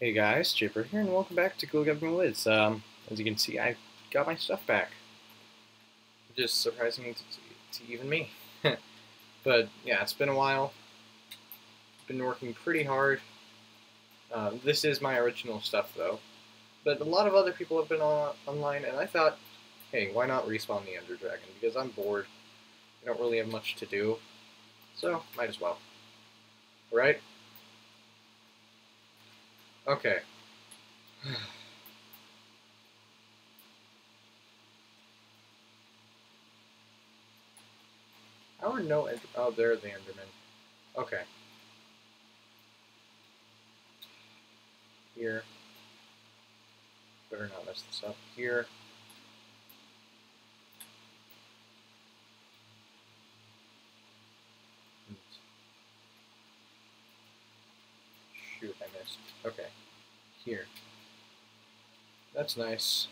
Hey guys, Chipper here, and welcome back to Gilgevnah Woods. Um, as you can see, I got my stuff back. Just surprising to, to even me. but yeah, it's been a while. Been working pretty hard. Um, this is my original stuff though. But a lot of other people have been on, online, and I thought, hey, why not respawn the Ender Dragon? Because I'm bored. I don't really have much to do. So, might as well. Right? Okay. How are no oh there the Enderman. Okay. Here. Better not mess this up. Here. Okay. Here. That's nice.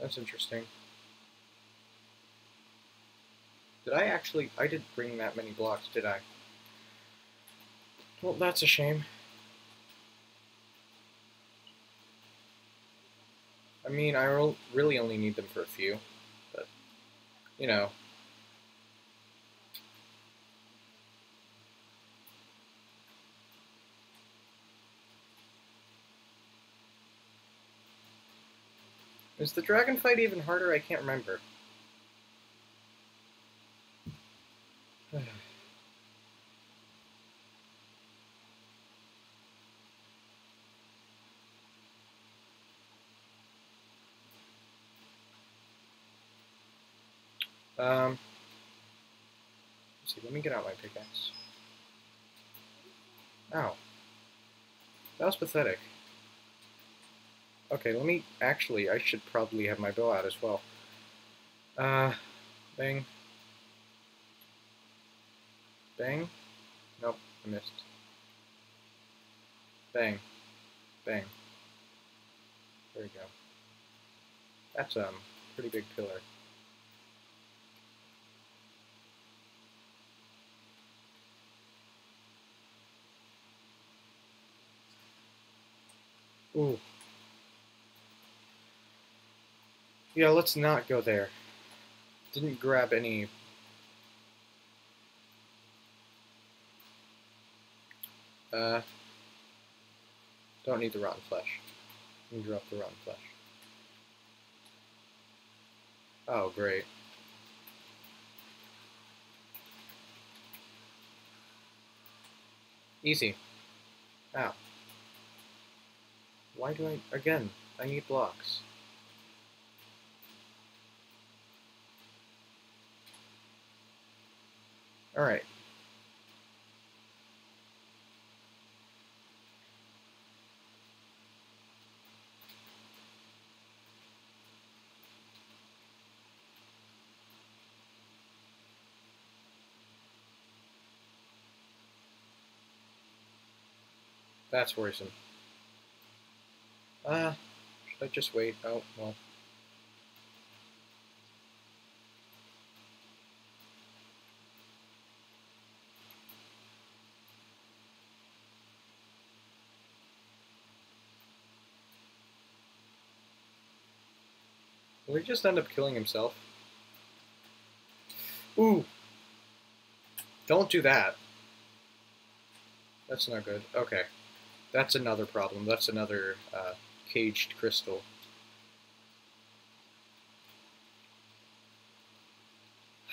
That's interesting. Did I actually... I didn't bring that many blocks, did I? Well, that's a shame. I mean, I really only need them for a few, but, you know, Is the dragon fight even harder? I can't remember. um, see, let me get out my pickaxe. Ow. That was pathetic. Okay, let me, actually, I should probably have my bill out as well. Uh, bang. Bang. Nope, I missed. Bang. Bang. There we go. That's, um, pretty big pillar. Ooh. Yeah, let's not go there. Didn't grab any... Uh, don't need the rotten flesh. Let me drop the rotten flesh. Oh, great. Easy. Ow. Why do I... Again, I need blocks. All right. That's worrisome. Uh, should I just wait? Oh, well. Will he just end up killing himself? Ooh! Don't do that. That's not good. Okay. That's another problem. That's another uh, caged crystal.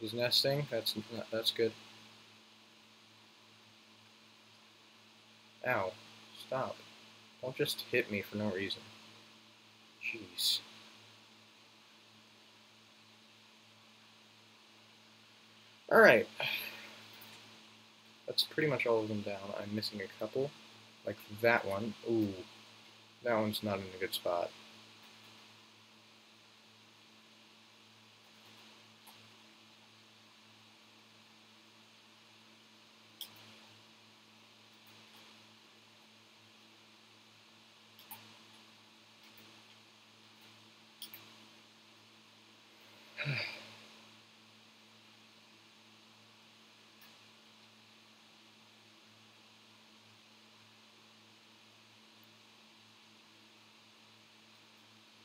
He's nesting. That's that's good. Ow. Stop. Don't just hit me for no reason. Jeez. Alright. That's pretty much all of them down. I'm missing a couple. Like that one. Ooh. That one's not in a good spot.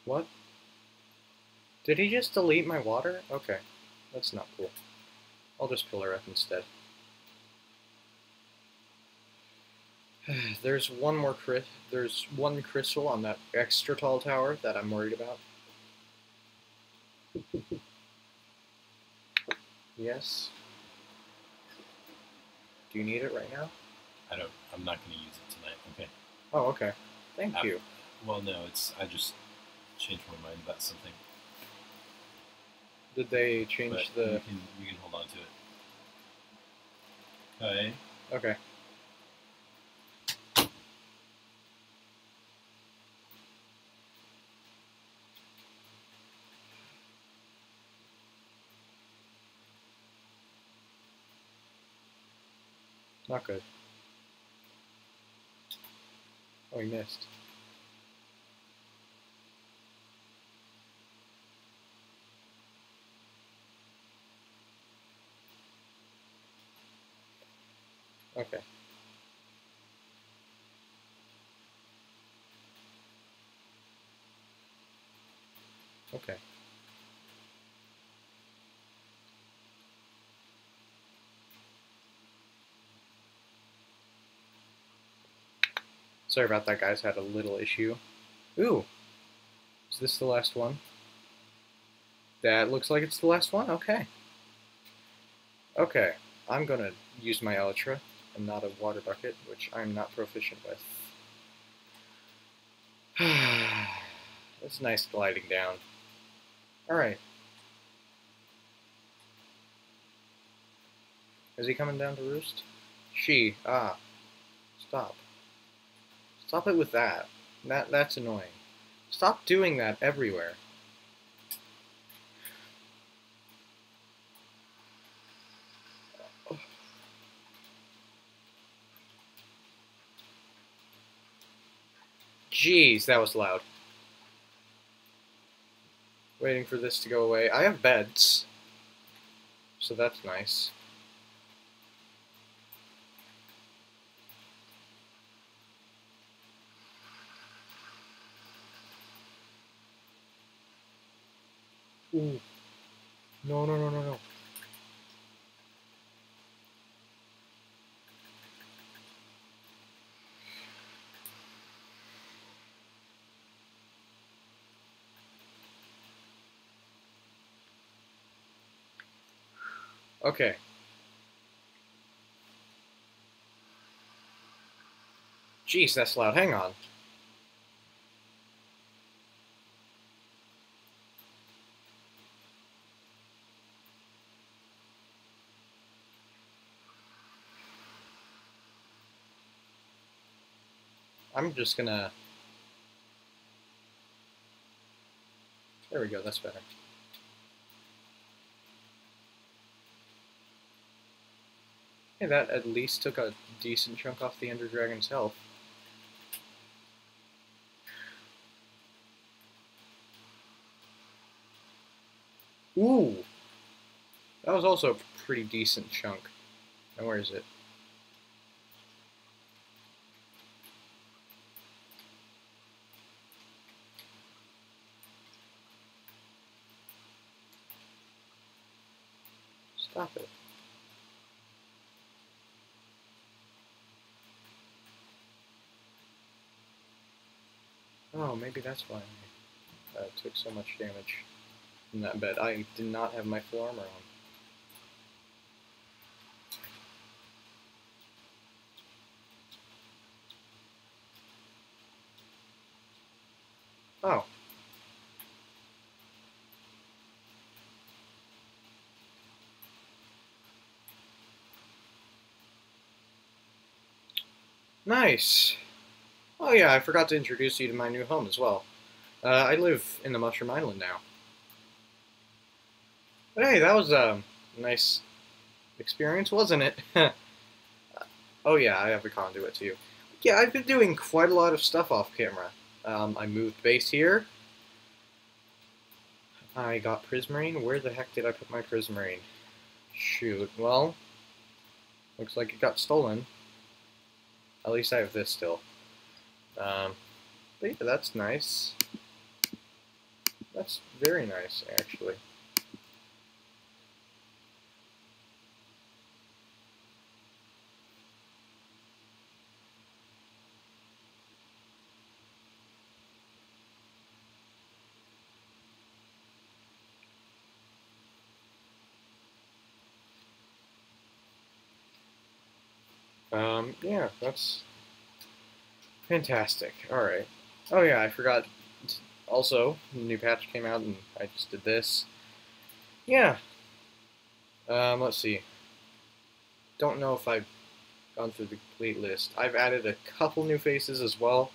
What? Did he just delete my water? Okay. That's not cool. I'll just pillar up instead. There's one more crit. There's one crystal on that extra tall tower that I'm worried about. yes. Do you need it right now? I don't. I'm not going to use it tonight. Okay. Oh, okay. Thank Uh, you. Well, no. It's. I just changed my mind about something. Did they change But the? you can you can hold on to it. Okay. Okay. Not good. Oh, he missed. Okay. Okay. Sorry about that, guys. Had a little issue. Ooh. Is this the last one? That looks like it's the last one? Okay. Okay. I'm gonna use my Elytra and not a water bucket, which I'm not proficient with. it's nice gliding down. Alright. Is he coming down to roost? She. Ah. Stop. Stop it with that. That that's annoying. Stop doing that everywhere. Jeez, that was loud. Waiting for this to go away. I have beds. So that's nice. Ooh. No, no, no, no, no. Okay. Jeez, that's loud. Hang on. I'm just gonna... There we go, that's better. Hey, that at least took a decent chunk off the Ender Dragon's health. Ooh! That was also a pretty decent chunk. Now where is it? Stop it. Oh, maybe that's why I uh, took so much damage in that bed. I did not have my full armor on. Oh. Nice. Oh yeah, I forgot to introduce you to my new home as well. Uh, I live in the Mushroom Island now. But hey, that was a nice experience, wasn't it? oh yeah, I have a conduit too. Yeah, I've been doing quite a lot of stuff off camera. Um, I moved base here. I got Prismarine. Where the heck did I put my Prismarine? Shoot. Well, looks like it got stolen. At least I have this still. Um, but yeah, that's nice. That's very nice, actually. Um, yeah, that's fantastic. Alright. Oh yeah, I forgot. Also, new patch came out and I just did this. Yeah. Um, let's see. Don't know if I've gone through the complete list. I've added a couple new faces as well.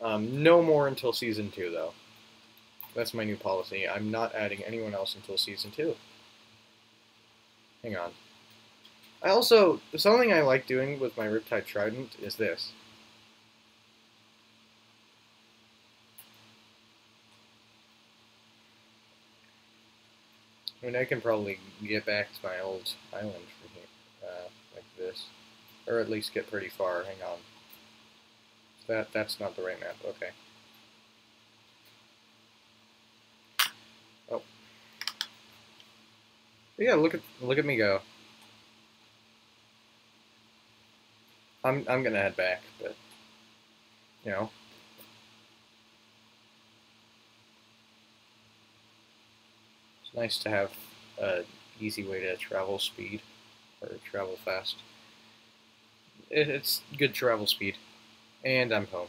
Um, no more until Season 2, though. That's my new policy. I'm not adding anyone else until Season 2. Hang on. I also, something I like doing with my Riptide Trident is this. I mean, I can probably get back to my old island from here, uh, like this. Or at least get pretty far, hang on. That That's not the right map, okay. Oh. Yeah, look at look at me go. I'm I'm gonna head back, but you know. Nice to have a easy way to travel speed or travel fast. It's good travel speed, and I'm home.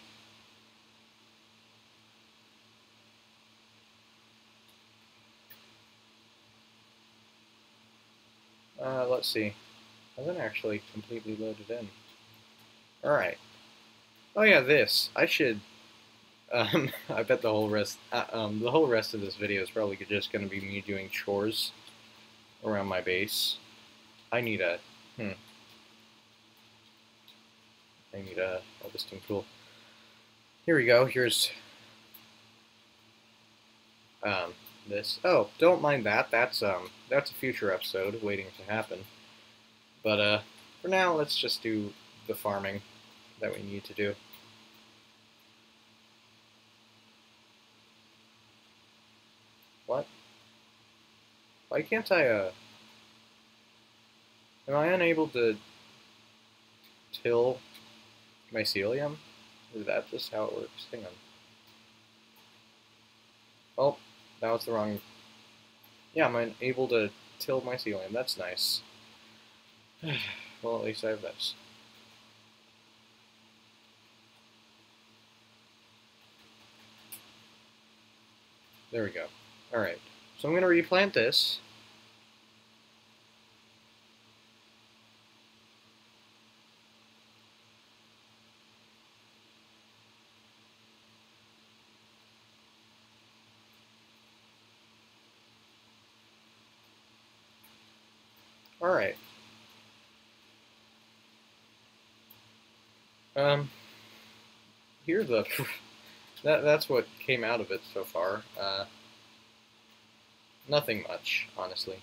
Uh, let's see. I haven't actually completely loaded in. Alright. Oh yeah, this. I should... Um, I bet the whole rest, uh, um, the whole rest of this video is probably just going to be me doing chores around my base. I need a, hmm. I need a harvesting tool. Here we go. Here's, um, this. Oh, don't mind that. That's um, that's a future episode waiting to happen. But uh, for now, let's just do the farming that we need to do. What? Why can't I, uh... Am I unable to till mycelium? Is that just how it works? Hang on. Oh, that was the wrong... Yeah, I'm unable to till mycelium. That's nice. well, at least I have this. There we go. Alright, so I'm going to replant this. Alright. Um, here's a that that's what came out of it so far. Uh, nothing much, honestly.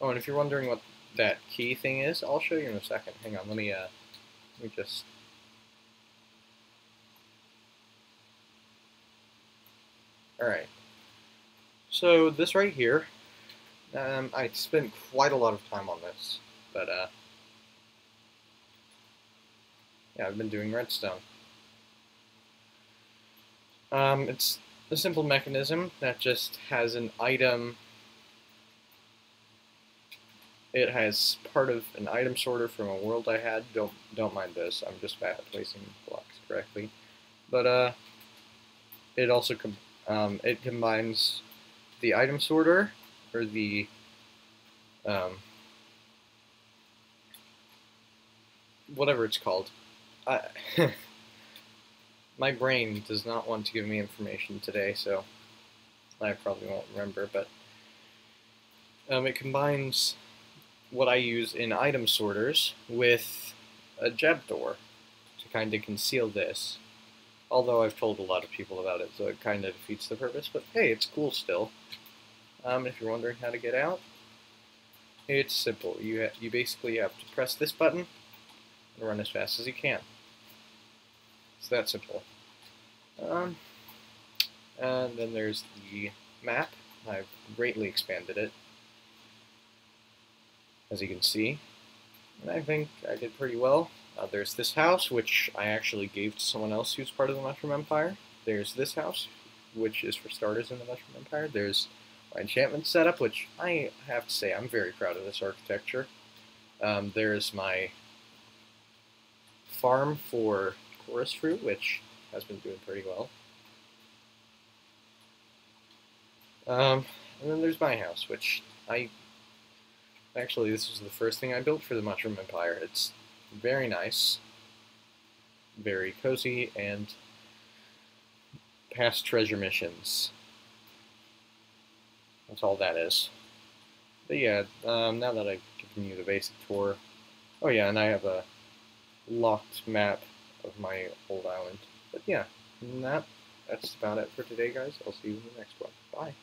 Oh, and if you're wondering what that key thing is, I'll show you in a second. Hang on, let me uh, let me just. All right. So this right here, um, I spent quite a lot of time on this, but uh, yeah, I've been doing redstone. Um, it's a simple mechanism that just has an item. It has part of an item sorter from a world I had. Don't don't mind this. I'm just bad at placing blocks correctly. But uh, it also com um, it combines the item sorter or the um, whatever it's called. I my brain does not want to give me information today, so I probably won't remember, but um, it combines what I use in item sorters with a Jeb door to kind of conceal this. Although I've told a lot of people about it, so it kind of defeats the purpose, but hey, it's cool still. Um, if you're wondering how to get out, it's simple. You, you basically have to press this button and run as fast as you can. It's that simple. Um, And then there's the map. I've greatly expanded it, as you can see. And I think I did pretty well. Uh, there's this house, which I actually gave to someone else who's part of the Mushroom Empire. There's this house, which is for starters in the Mushroom Empire. There's my enchantment setup, which I have to say I'm very proud of this architecture. Um, there's my farm for chorus fruit, which has been doing pretty well. Um, and then there's my house, which I actually this was the first thing I built for the Mushroom Empire. It's very nice, very cozy, and past treasure missions. That's all that is. But yeah, um, now that I've given you the basic tour, oh yeah, and I have a locked map of my old island. But yeah, that, that's about it for today, guys. I'll see you in the next one. Bye.